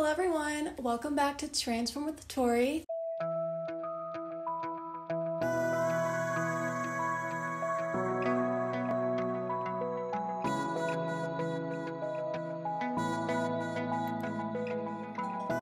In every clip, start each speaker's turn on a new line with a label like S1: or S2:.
S1: Hello, everyone. Welcome back to Transform with Tori.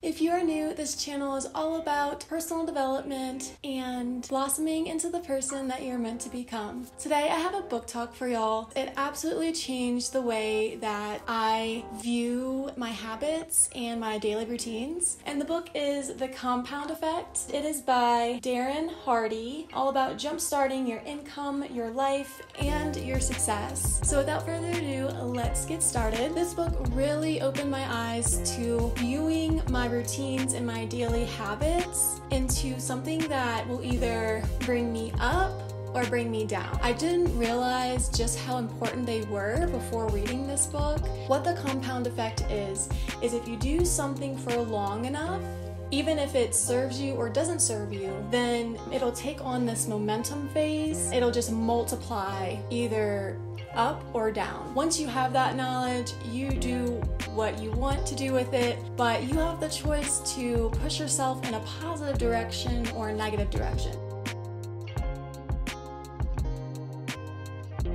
S1: If you are new, this channel is all about personal development and blossoming into the person that you're meant to become. Today, I have a book talk for y'all. It absolutely changed the way that I view my habits and my daily routines. And the book is The Compound Effect. It is by Darren Hardy, all about jumpstarting your income, your life, and your success. So, without further ado, let's get started. This book really opened my eyes to viewing my routines and my daily habits into something that will either bring me up or bring me down. I didn't realize just how important they were before reading this book. What the compound effect is, is if you do something for long enough, even if it serves you or doesn't serve you, then it'll take on this momentum phase. It'll just multiply either up or down. Once you have that knowledge, you do what you want to do with it, but you have the choice to push yourself in a positive direction or a negative direction.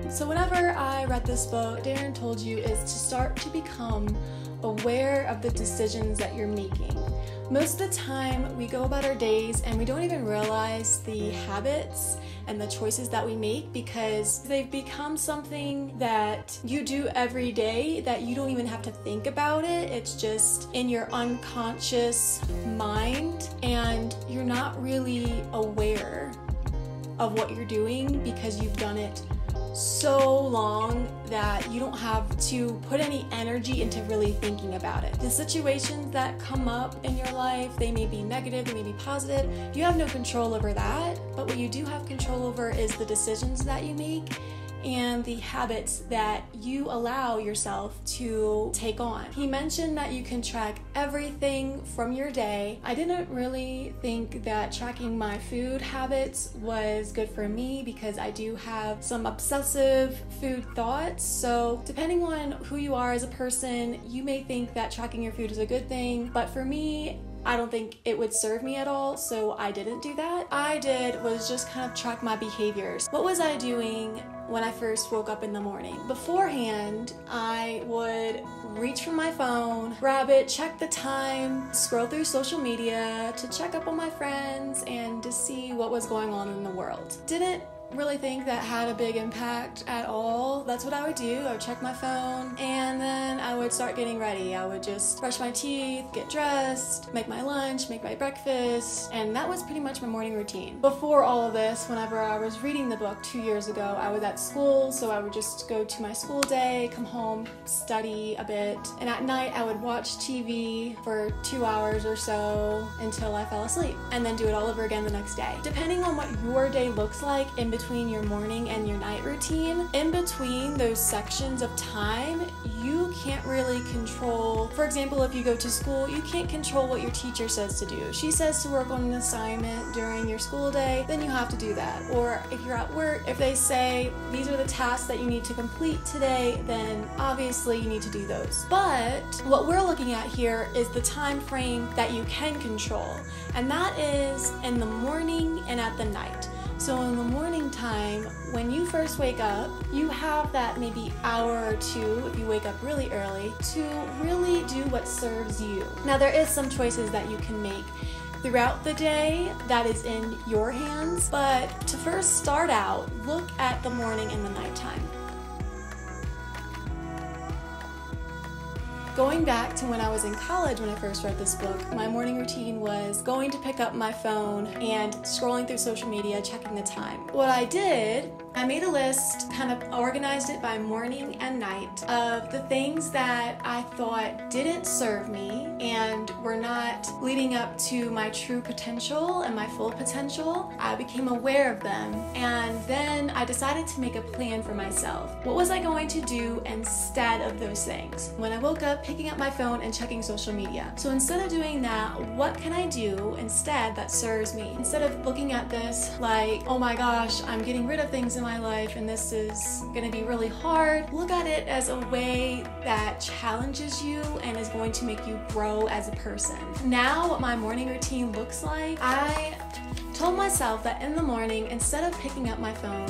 S1: So, whenever I read this book, Darren told you is to start to become aware of the decisions that you're making. Most of the time, we go about our days and we don't even realize the habits and the choices that we make because they've become something that you do every day that you don't even have to think about it. It's just in your unconscious mind, and you're not really aware of what you're doing because you've done it so long that you don't have to put any energy into really thinking about it. The situations that come up in your life, they may be negative, they may be positive. You have no control over that, but what you do have control over is the decisions that you make and the habits that you allow yourself to take on. He mentioned that you can track everything from your day. I didn't really think that tracking my food habits was good for me because I do have some obsessive food thoughts. So, depending on who you are as a person, you may think that tracking your food is a good thing, but for me, I don't think it would serve me at all, so I didn't do that. I did was just kind of track my behaviors. What was I doing when I first woke up in the morning? Beforehand, I would reach for my phone, grab it, check the time, scroll through social media to check up on my friends and to see what was going on in the world. Didn't really think that had a big impact at all. That's what I would do. I would check my phone and then I would start getting ready. I would just brush my teeth, get dressed, make my lunch, make my breakfast, and that was pretty much my morning routine. Before all of this, whenever I was reading the book two years ago, I was at school, so I would just go to my school day, come home, study a bit, and at night I would watch TV for two hours or so until I fell asleep, and then do it all over again the next day. Depending on what your day looks like in between your morning and your night routine, in between those sections of time, you can't really control. For example, if you go to school, you can't control what your teacher says to do. She says to work on an assignment during your school day, then you have to do that. Or if you're at work, if they say these are the tasks that you need to complete today, then obviously you need to do those. But what we're looking at here is the time frame that you can control, and that is in the morning and at the night. So in the morning time, when you first wake up, you have that maybe hour or two, if you wake up really early, to really do what serves you. Now, there is some choices that you can make throughout the day that is in your hands, but to first start out, look at the morning and the nighttime. Going back to when I was in college when I first read this book, my morning routine was going to pick up my phone and scrolling through social media, checking the time. What I did I made a list, kind of organized it by morning and night, of the things that I thought didn't serve me and were not leading up to my true potential and my full potential. I became aware of them and then I decided to make a plan for myself. What was I going to do instead of those things? When I woke up, picking up my phone and checking social media. So instead of doing that, what can I do instead that serves me? Instead of looking at this like, oh my gosh, I'm getting rid of things in in my life and this is gonna be really hard, look at it as a way that challenges you and is going to make you grow as a person. Now, what my morning routine looks like, I told myself that in the morning, instead of picking up my phone,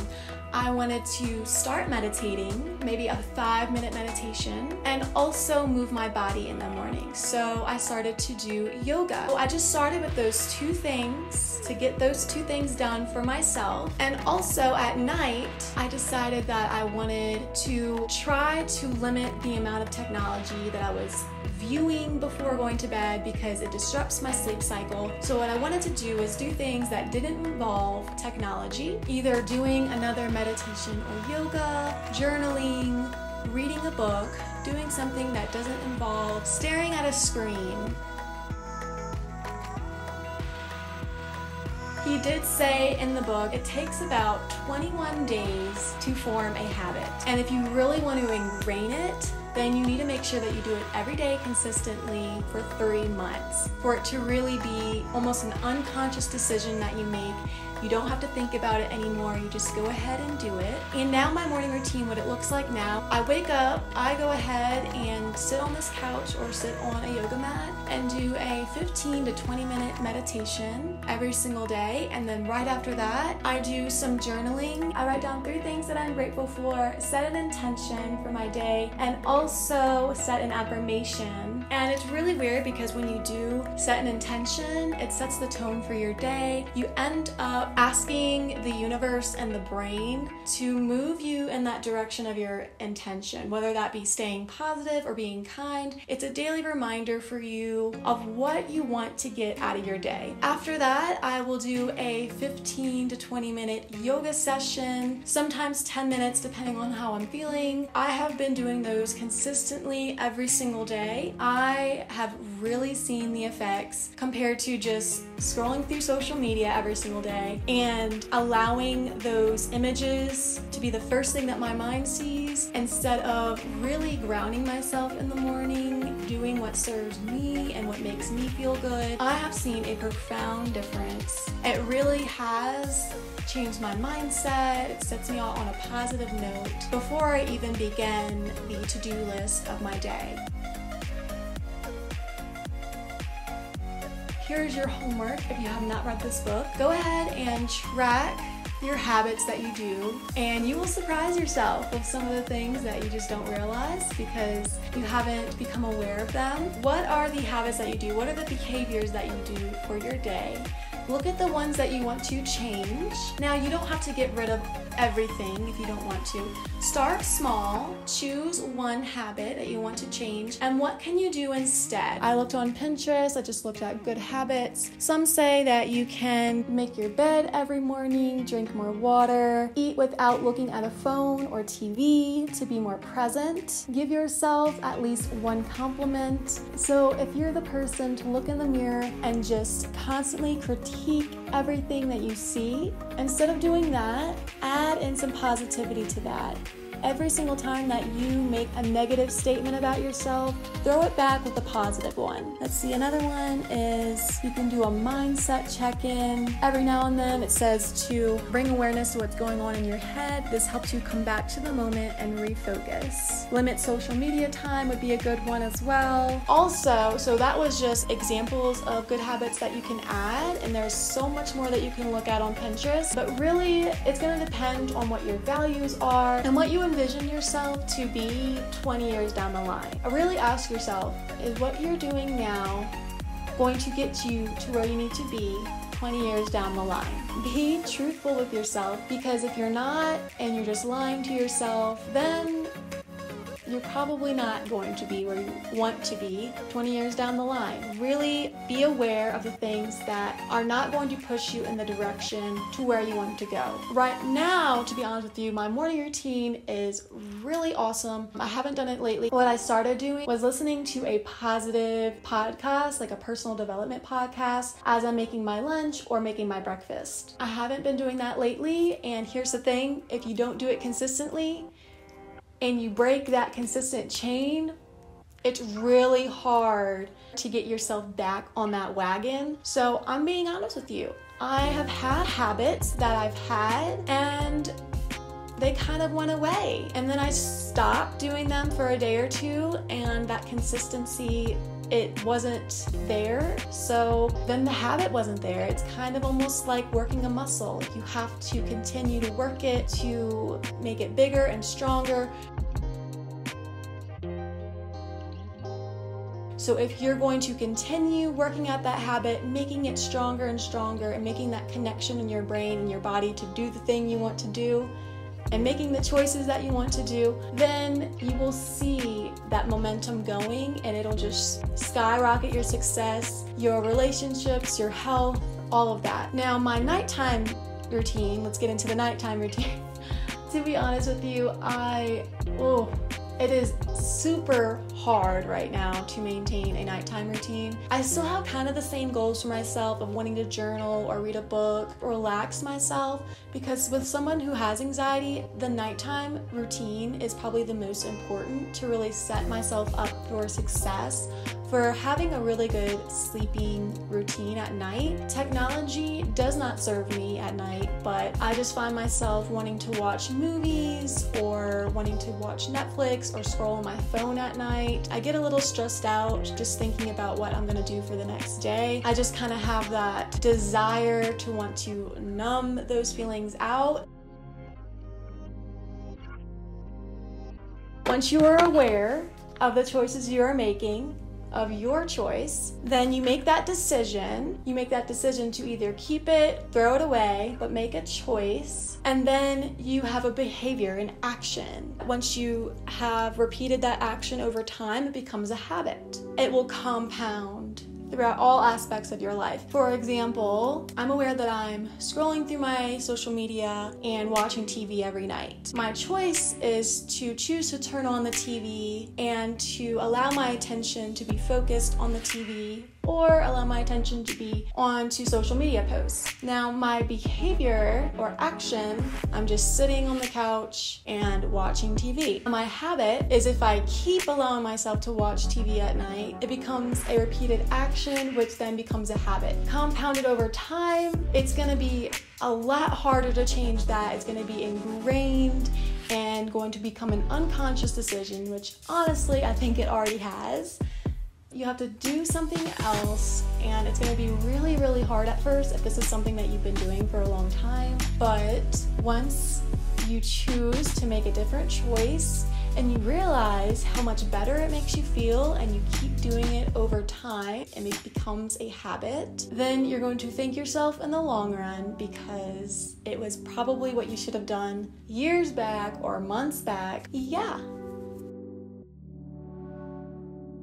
S1: I wanted to start meditating, maybe a five minute meditation, and also move my body in the morning. So I started to do yoga. So I just started with those two things to get those two things done for myself. And also at night, I decided that I wanted to try to limit the amount of technology that I was viewing before going to bed because it disrupts my sleep cycle. So, what I wanted to do was do things that didn't involve technology, either doing another meditation or yoga, journaling, reading a book, doing something that doesn't involve staring at a screen. He did say in the book it takes about 21 days to form a habit. And if you really want to ingrain it, then you need to make sure that you do it every day consistently for three months for it to really be almost an unconscious decision that you make you don't have to think about it anymore. You just go ahead and do it. And now my morning routine, what it looks like now, I wake up, I go ahead and Um, sit on this couch or sit on a yoga mat and do a 15 to 20 minute meditation every single day. And then right after that, I do some journaling. I write down three things that I'm grateful for, set an intention for my day, and also set an affirmation. And it's really weird because when you do set an intention, it sets the tone for your day. You end up asking the universe and the brain to move you in that direction of your intention, whether that be staying positive or being kind. It's a daily reminder for you of what you want to get out of your day. After that, I will do a 15 to 20 minute yoga session, sometimes 10 minutes depending on how I'm feeling. I have been doing those consistently every single day. I have really seen the effects compared to just scrolling through social media every single day and allowing those images to be the first thing that my mind sees instead of really grounding myself in the morning, doing what serves me and what makes me feel good. I have seen a profound difference. It really has changed my mindset, it sets me out on a positive note before I even begin the to do list of my day. Here's your homework if you have not read this book. Go ahead and track your habits that you do, and you will surprise yourself with some of the things that you just don't realize because you haven't become aware of them. What are the habits that you do? What are the behaviors that you do for your day? Look at the ones that you want to change. Now, you don't have to get rid of everything if you don't want to. Start small, choose one habit that you want to change, and what can you do instead? I looked on Pinterest, I just looked at good habits. Some say that you can make your bed every morning, drink more water, eat without looking at a phone or TV to be more present, give yourself at least one compliment. So, if you're the person to look in the mirror and just constantly critique everything that you see, instead of doing that, add in some positivity to that every single time that you make a negative statement about yourself, throw it back with a positive one. Let's see, another one is you can do a mindset check in. Every now and then it says to bring awareness to what's going on in your head. This helps you come back to the moment and refocus. Limit social media time would be a good one as well. Also, so that was just examples of good habits that you can add, and there's so much more that you can look at on Pinterest, but really it's gonna depend on what your values are and what you envision yourself to be 20 years down the line? Uh, really ask yourself is what you're doing now going to get you to where you need to be 20 years down the line. Be truthful with yourself because if you're not and you're just lying to yourself, then you're probably not going to be where you want to be 20 years down the line. Really be aware of the things that are not going to push you in the direction to where you want to go. Right now, to be honest with you, my morning routine is really awesome. I haven't done it lately. What I started doing was listening to a positive podcast, like a personal development podcast, as I'm making my lunch or making my breakfast. I haven't been doing that lately, and here's the thing if you don't do it consistently, and you break that consistent chain, it's really hard to get yourself back on that wagon. So I'm being honest with you. I have had habits that I've had, and they kind of went away. And then I stopped doing them for a day or two, and that consistency it wasn't there. So then the habit wasn't there. It's kind of almost like working a muscle. You have to continue to work it to make it bigger and stronger. So if you're going to continue working at that habit, making it stronger and stronger, and making that connection in your brain and your body to do the thing you want to do, and making the choices that you want to do, then you will see that momentum going and it'll just skyrocket your success, your relationships, your health, all of that. Now, my nighttime routine, let's get into the nighttime routine. to be honest with you, I, oh, it is super hard right now to maintain a nighttime routine. I still have kind of the same goals for myself of wanting to journal or read a book or relax myself because with someone who has anxiety, the nighttime routine is probably the most important to really set myself up for success for having a really good sleeping routine at night. Technology does not serve me at night, but I just find myself wanting to watch movies or wanting to watch Netflix or scroll on my phone at night. I get a little stressed out just thinking about what I'm gonna do for the next day. I just kind of have that desire to want to numb those feelings out. Once you are aware of the choices you are making, of your choice, then you make that decision. You make that decision to either keep it, throw it away, but make a choice. And then you have a behavior, an action. Once you have repeated that action over time, it becomes a habit. It will compound throughout all aspects of your life. For example, I'm aware that I'm scrolling through my social media and watching TV every night. My choice is to choose to turn on the TV and to allow my attention to be focused on the TV or allow my attention to be on to social media posts. Now, my behavior or action, I'm just sitting on the couch and watching TV. My habit is if I keep allowing myself to watch TV at night, it becomes a repeated action, which then becomes a habit. Compounded over time, it's gonna be a lot harder to change that. It's gonna be ingrained and going to become an unconscious decision, which honestly, I think it already has you have to do something else and it's to be really really hard at first if this is something that you've been doing for a long time but once you choose to make a different choice and you realize how much better it makes you feel and you keep doing it over time and it becomes a habit, then you're going to thank yourself in the long run because it was probably what you should have done years back or months back. Yeah,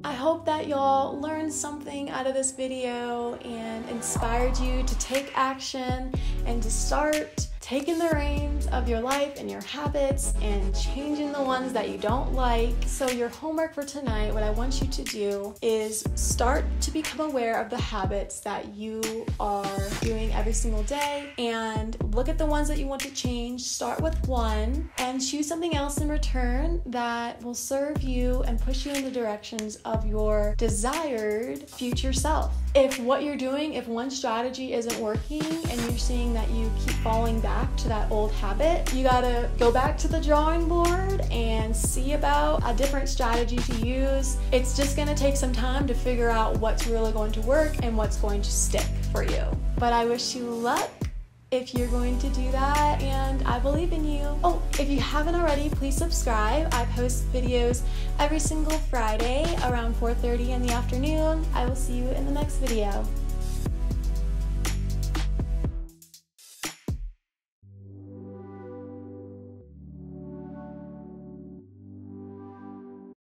S1: I hope that y'all learned something out of this video and inspired you to take action and to start taking the reins of your life and your habits and changing the ones that you don't like. So, your homework for tonight, what I want you to do is start to become aware of the habits that you are doing every single day and look at the ones that you want to change. Start with one and choose something else in return that will serve you and push you in the directions of your desired future self. If what you're doing, if one strategy isn't working and you're seeing that you keep falling back, to that old habit, you gotta go back to the drawing board and see about a different strategy to use. It's just gonna take some time to figure out what's really going to work and what's going to stick for you. But I wish you luck if you're going to do that and I believe in you. Oh, if you haven't already, please subscribe. I post videos every single Friday around 4:30 in the afternoon. I will see you in the next video.